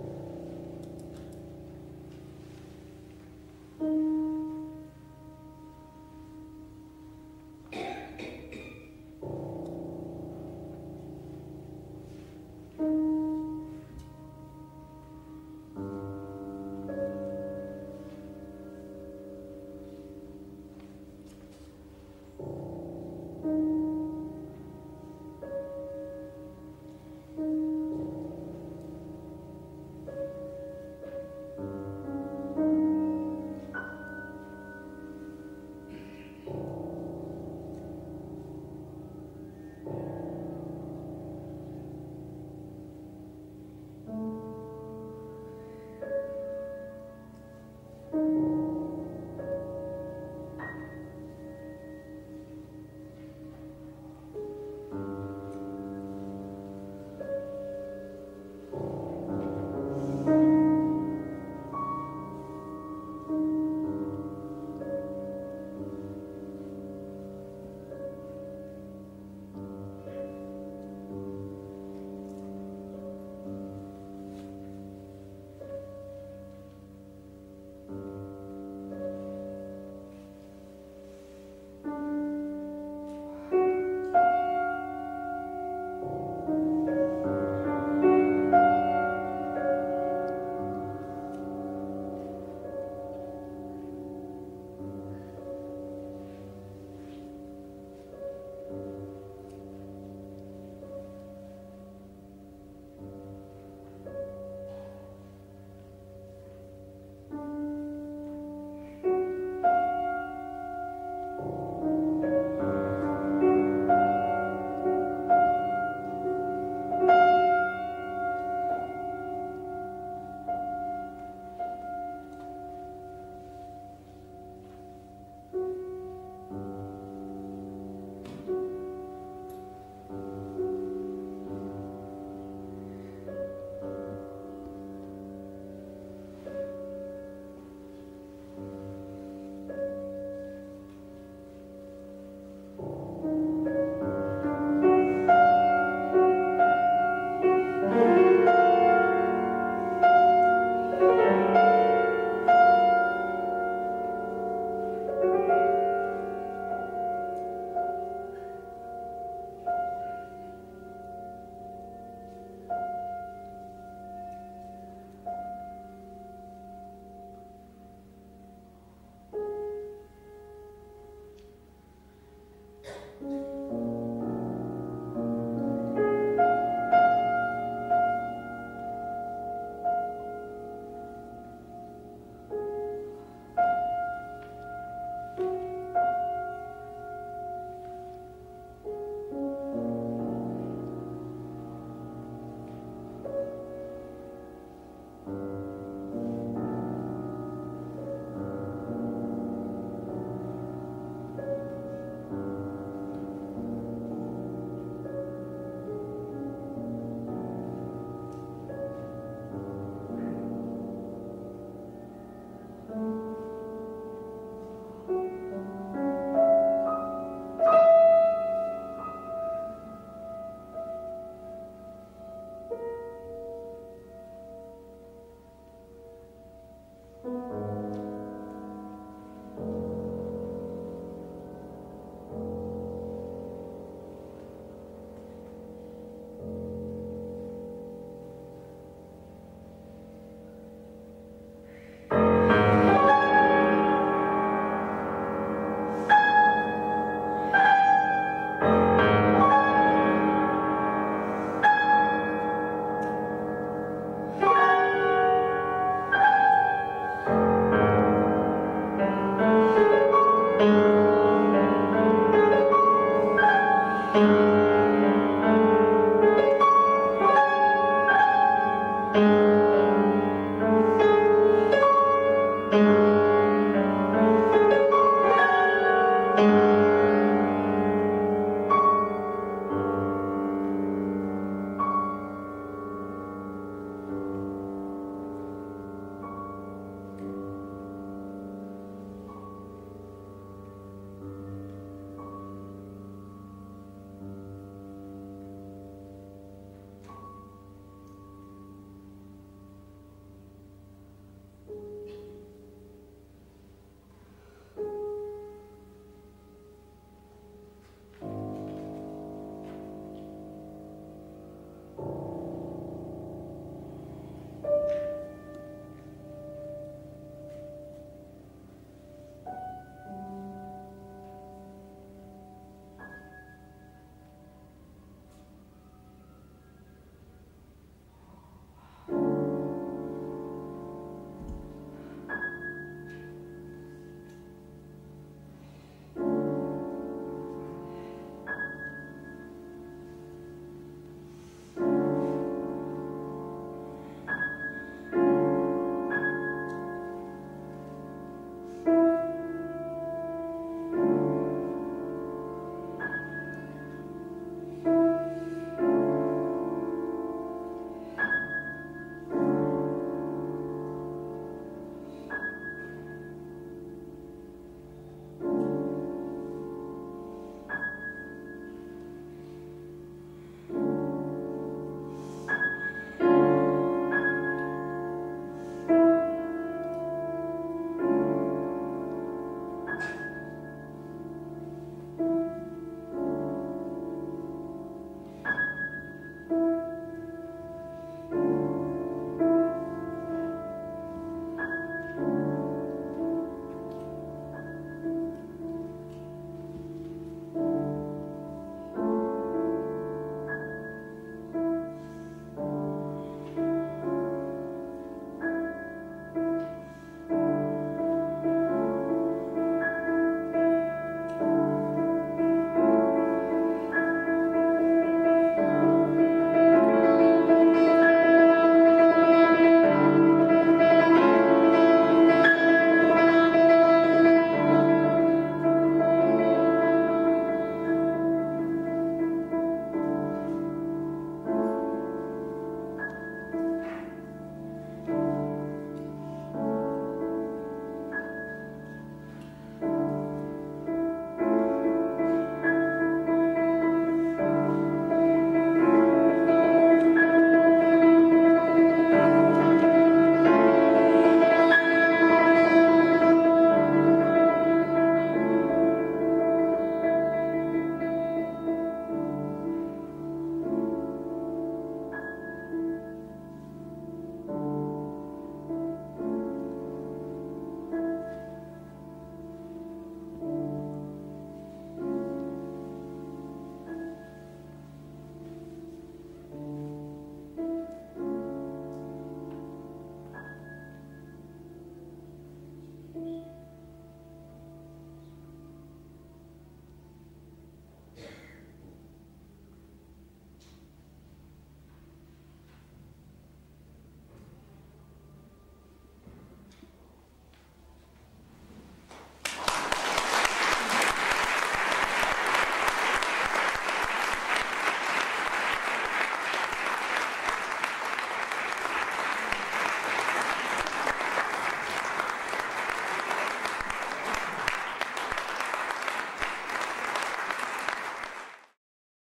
you